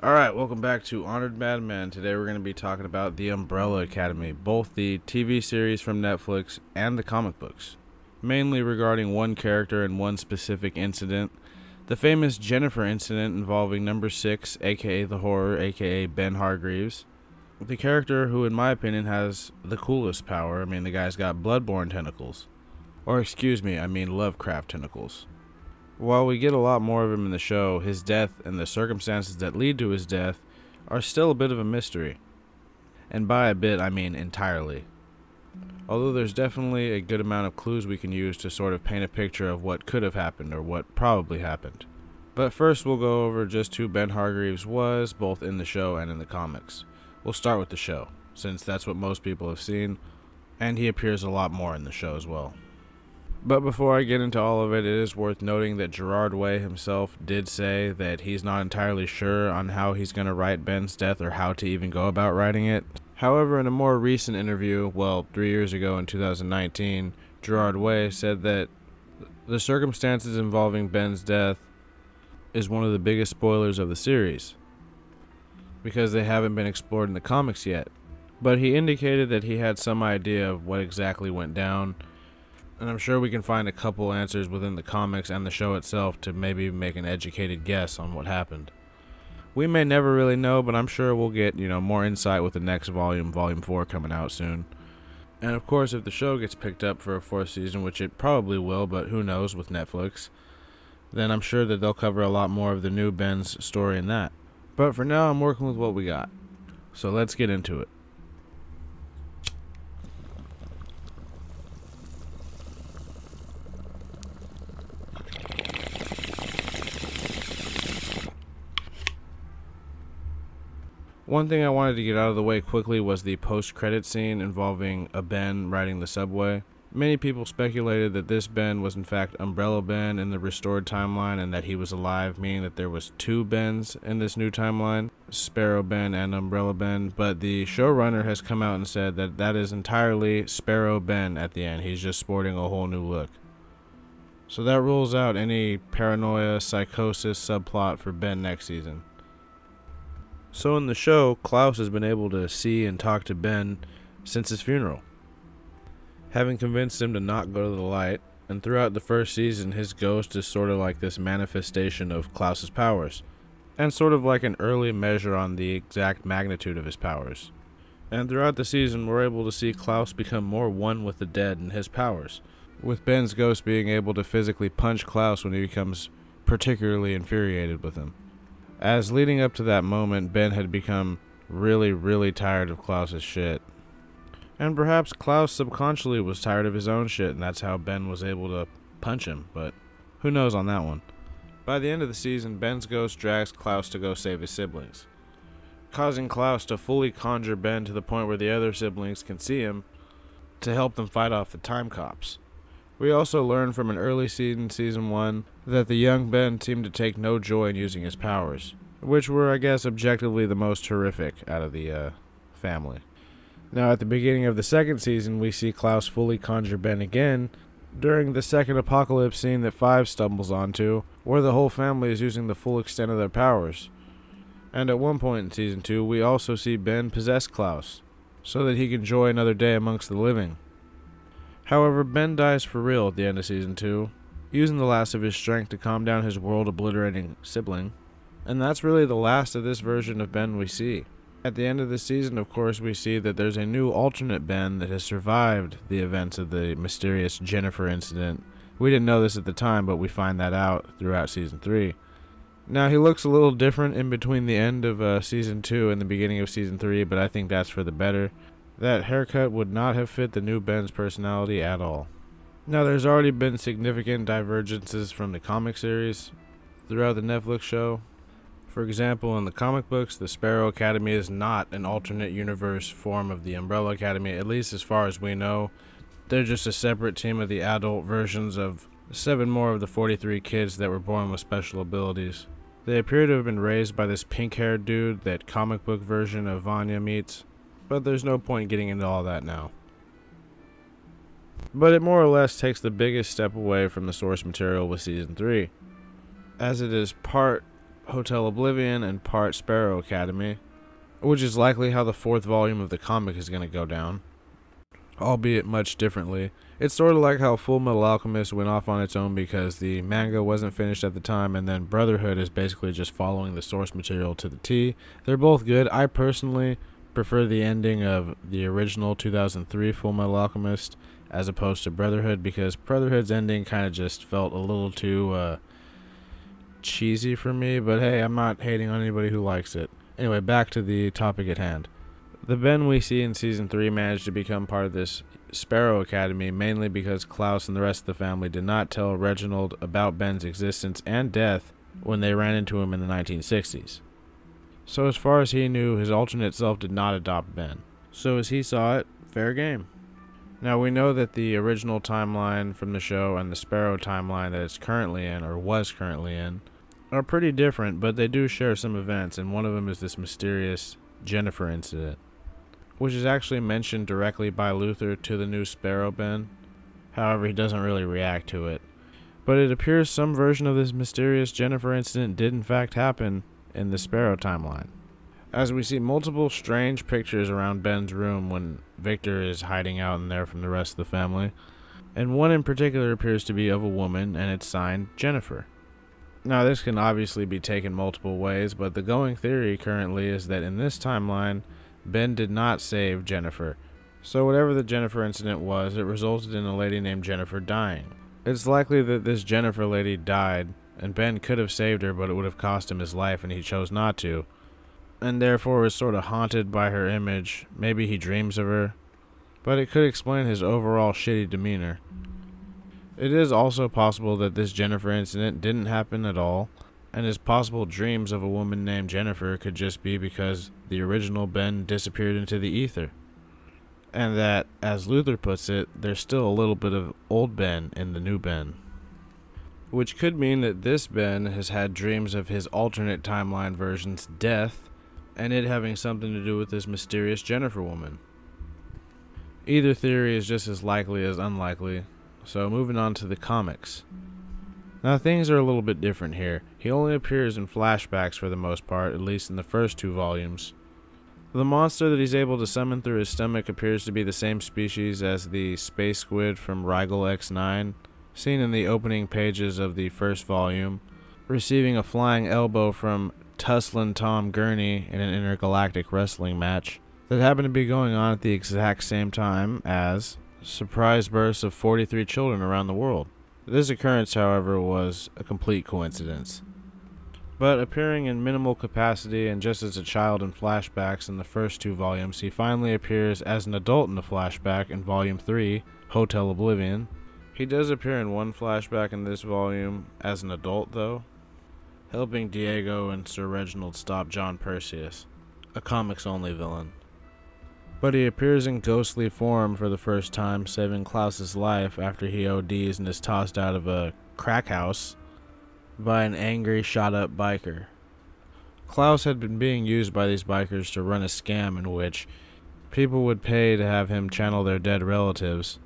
Alright, welcome back to Honored Madman. Today we're going to be talking about The Umbrella Academy, both the TV series from Netflix and the comic books. Mainly regarding one character and one specific incident. The famous Jennifer incident involving number 6, aka the horror, aka Ben Hargreeves. The character who, in my opinion, has the coolest power. I mean, the guy's got bloodborne tentacles. Or, excuse me, I mean Lovecraft tentacles. While we get a lot more of him in the show, his death and the circumstances that lead to his death are still a bit of a mystery. And by a bit, I mean entirely. Although there's definitely a good amount of clues we can use to sort of paint a picture of what could have happened or what probably happened. But first, we'll go over just who Ben Hargreeves was, both in the show and in the comics. We'll start with the show, since that's what most people have seen, and he appears a lot more in the show as well. But before I get into all of it, it is worth noting that Gerard Way himself did say that he's not entirely sure on how he's going to write Ben's death or how to even go about writing it. However, in a more recent interview, well, three years ago in 2019, Gerard Way said that the circumstances involving Ben's death is one of the biggest spoilers of the series because they haven't been explored in the comics yet. But he indicated that he had some idea of what exactly went down, and I'm sure we can find a couple answers within the comics and the show itself to maybe make an educated guess on what happened. We may never really know, but I'm sure we'll get, you know, more insight with the next volume, volume 4 coming out soon. And of course, if the show gets picked up for a fourth season, which it probably will, but who knows with Netflix, then I'm sure that they'll cover a lot more of the new Ben's story in that. But for now, I'm working with what we got. So let's get into it. One thing I wanted to get out of the way quickly was the post credit scene involving a Ben riding the subway. Many people speculated that this Ben was in fact Umbrella Ben in the restored timeline and that he was alive, meaning that there was two Bens in this new timeline, Sparrow Ben and Umbrella Ben, but the showrunner has come out and said that that is entirely Sparrow Ben at the end. He's just sporting a whole new look. So that rules out any paranoia, psychosis subplot for Ben next season. So in the show, Klaus has been able to see and talk to Ben since his funeral having convinced him to not go to the light, and throughout the first season, his ghost is sort of like this manifestation of Klaus's powers, and sort of like an early measure on the exact magnitude of his powers. And throughout the season, we're able to see Klaus become more one with the dead and his powers, with Ben's ghost being able to physically punch Klaus when he becomes particularly infuriated with him. As leading up to that moment, Ben had become really, really tired of Klaus's shit and perhaps Klaus subconsciously was tired of his own shit, and that's how Ben was able to punch him, but who knows on that one. By the end of the season, Ben's ghost drags Klaus to go save his siblings, causing Klaus to fully conjure Ben to the point where the other siblings can see him to help them fight off the time cops. We also learn from an early scene in season 1, that the young Ben seemed to take no joy in using his powers, which were, I guess, objectively the most horrific out of the uh, family. Now, at the beginning of the second season, we see Klaus fully conjure Ben again during the second apocalypse scene that Five stumbles onto, where the whole family is using the full extent of their powers. And at one point in season 2, we also see Ben possess Klaus, so that he can enjoy another day amongst the living. However, Ben dies for real at the end of season 2, using the last of his strength to calm down his world obliterating sibling. And that's really the last of this version of Ben we see. At the end of the season, of course, we see that there's a new alternate Ben that has survived the events of the mysterious Jennifer incident. We didn't know this at the time, but we find that out throughout season 3. Now, he looks a little different in between the end of uh, season 2 and the beginning of season 3, but I think that's for the better. That haircut would not have fit the new Ben's personality at all. Now, there's already been significant divergences from the comic series throughout the Netflix show. For example, in the comic books, the Sparrow Academy is not an alternate universe form of the Umbrella Academy, at least as far as we know. They're just a separate team of the adult versions of seven more of the 43 kids that were born with special abilities. They appear to have been raised by this pink haired dude that comic book version of Vanya meets, but there's no point getting into all that now. But it more or less takes the biggest step away from the source material with Season 3, as it is part Hotel Oblivion and part Sparrow Academy, which is likely how the fourth volume of the comic is going to go down, albeit much differently. It's sort of like how Full Metal Alchemist went off on its own because the manga wasn't finished at the time, and then Brotherhood is basically just following the source material to the T. They're both good. I personally prefer the ending of the original 2003 Full Metal Alchemist as opposed to Brotherhood because Brotherhood's ending kind of just felt a little too uh, cheesy for me. But hey, I'm not hating on anybody who likes it. Anyway, back to the topic at hand. The Ben we see in season 3 managed to become part of this Sparrow Academy mainly because Klaus and the rest of the family did not tell Reginald about Ben's existence and death when they ran into him in the 1960s. So, as far as he knew, his alternate self did not adopt Ben. So, as he saw it, fair game. Now, we know that the original timeline from the show and the Sparrow timeline that it's currently in, or was currently in, are pretty different, but they do share some events, and one of them is this mysterious Jennifer incident which is actually mentioned directly by Luther to the new Sparrow Ben. However, he doesn't really react to it. But it appears some version of this mysterious Jennifer incident did in fact happen in the Sparrow timeline. As we see multiple strange pictures around Ben's room when Viktor is hiding out in there from the rest of the family, and one in particular appears to be of a woman and it's signed Jennifer. Now, this can obviously be taken multiple ways, but the going theory currently is that in this timeline, Ben did not save Jennifer. So, whatever the Jennifer incident was, it resulted in a lady named Jennifer dying. It's likely that this Jennifer lady died, and Ben could have saved her, but it would have cost him his life, and he chose not to. And therefore is sort of haunted by her image. Maybe he dreams of her. But it could explain his overall shitty demeanor. It is also possible that this Jennifer incident didn't happen at all, and his possible dreams of a woman named Jennifer could just be because the original Ben disappeared into the ether. And that, as Luther puts it, there's still a little bit of old Ben in the new Ben. Which could mean that this Ben has had dreams of his alternate timeline version's death, and it having something to do with this mysterious Jennifer woman. Either theory is just as likely as unlikely, so moving on to the comics. Now, things are a little bit different here. He only appears in flashbacks for the most part, at least in the first two volumes. The monster that he's able to summon through his stomach appears to be the same species as the space squid from Rigel X9, seen in the opening pages of the first volume, receiving a flying elbow from Tussling Tom Gurney in an intergalactic wrestling match that happened to be going on at the exact same time as surprise births of 43 children around the world. This occurrence, however, was a complete coincidence. But appearing in minimal capacity and just as a child in flashbacks in the first two volumes, he finally appears as an adult in the flashback in Volume 3, Hotel Oblivion. He does appear in one flashback in this volume as an adult, though, helping Diego and Sir Reginald stop John Perseus, a comics only villain. But he appears in ghostly form for the first time, saving Klaus's life after he ODs and is tossed out of a crack house by an angry, shot up biker. Klaus had been being used by these bikers to run a scam in which people would pay to have him channel their dead relatives.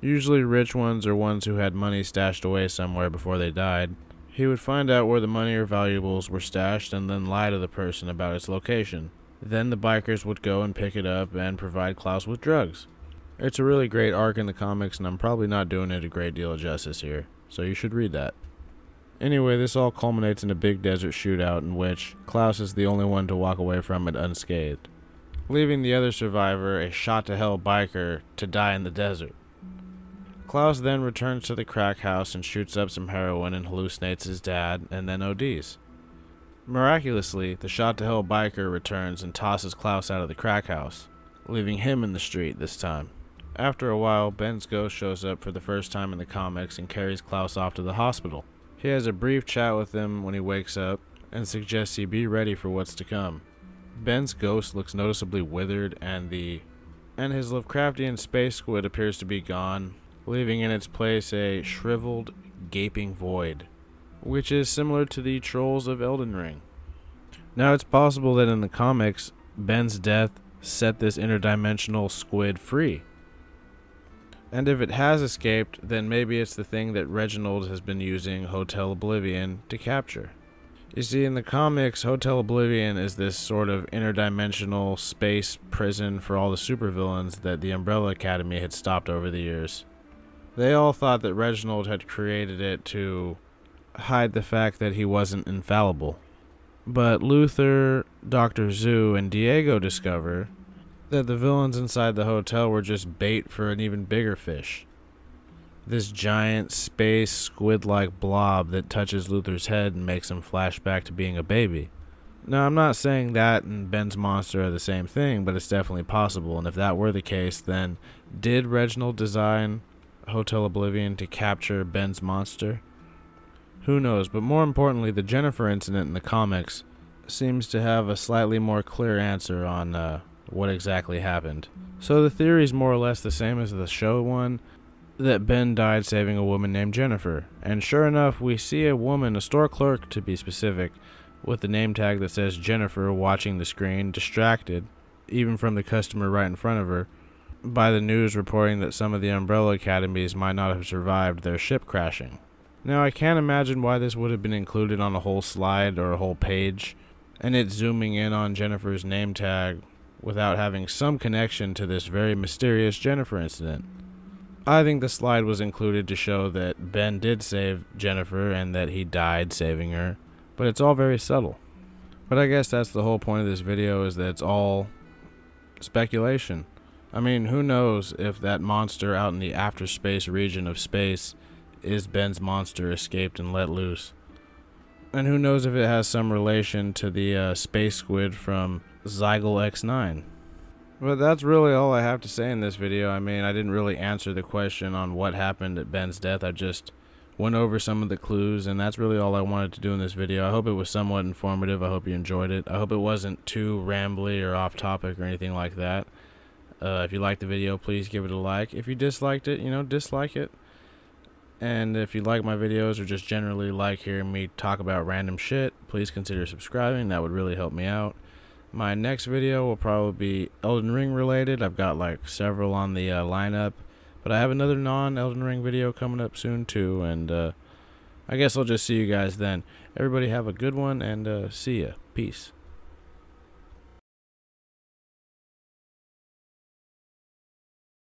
Usually rich ones or ones who had money stashed away somewhere before they died. He would find out where the money or valuables were stashed and then lie to the person about its location. Then the bikers would go and pick it up and provide Klaus with drugs. It's a really great arc in the comics, and I'm probably not doing it a great deal of justice here, so you should read that. Anyway, this all culminates in a big desert shootout in which Klaus is the only one to walk away from it unscathed, leaving the other survivor, a shot to hell biker, to die in the desert. Klaus then returns to the crack house and shoots up some heroin and hallucinates his dad, and then ODs. Miraculously, the shot to hell biker returns and tosses Klaus out of the crack house, leaving him in the street this time. After a while, Ben's ghost shows up for the first time in the comics and carries Klaus off to the hospital. He has a brief chat with him when he wakes up and suggests he be ready for what's to come. Ben's ghost looks noticeably withered and the and his Lovecraftian space squid appears to be gone, leaving in its place a shriveled, gaping void which is similar to the trolls of Elden Ring. Now, it's possible that in the comics, Ben's death set this interdimensional squid free. And if it has escaped, then maybe it's the thing that Reginald has been using Hotel Oblivion to capture. You see, in the comics, Hotel Oblivion is this sort of interdimensional space prison for all the supervillains that the Umbrella Academy had stopped over the years. They all thought that Reginald had created it to hide the fact that he wasn't infallible. But Luther, Dr. Zoo, and Diego discover that the villains inside the hotel were just bait for an even bigger fish. This giant space squid like blob that touches Luther's head and makes him flash back to being a baby. Now, I'm not saying that and Ben's monster are the same thing, but it's definitely possible. And if that were the case, then did Reginald design Hotel Oblivion to capture Ben's monster? Who knows, but more importantly, the Jennifer incident in the comics seems to have a slightly more clear answer on uh, what exactly happened. So the theory is more or less the same as the show one that Ben died saving a woman named Jennifer. And sure enough, we see a woman, a store clerk to be specific, with the name tag that says Jennifer watching the screen, distracted, even from the customer right in front of her, by the news reporting that some of the Umbrella Academies might not have survived their ship crashing. Now, I can't imagine why this would have been included on a whole slide or a whole page, and it zooming in on Jennifer's name tag without having some connection to this very mysterious Jennifer incident. I think the slide was included to show that Ben did save Jennifer and that he died saving her, but it's all very subtle. But I guess that's the whole point of this video is that it's all speculation. I mean, who knows if that monster out in the after space region of space is Ben's monster escaped and let loose. And who knows if it has some relation to the uh, space squid from Zygle X9. But that's really all I have to say in this video. I mean, I didn't really answer the question on what happened at Ben's death. I just went over some of the clues, and that's really all I wanted to do in this video. I hope it was somewhat informative. I hope you enjoyed it. I hope it wasn't too rambly or off topic or anything like that. Uh, if you liked the video, please give it a like. If you disliked it, you know, dislike it. And if you like my videos or just generally like hearing me talk about random shit, please consider subscribing. That would really help me out. My next video will probably be Elden Ring related. I've got like several on the uh, lineup, but I have another non Elden Ring video coming up soon too. And uh, I guess I'll just see you guys then. Everybody have a good one and uh, see ya. Peace.